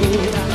segura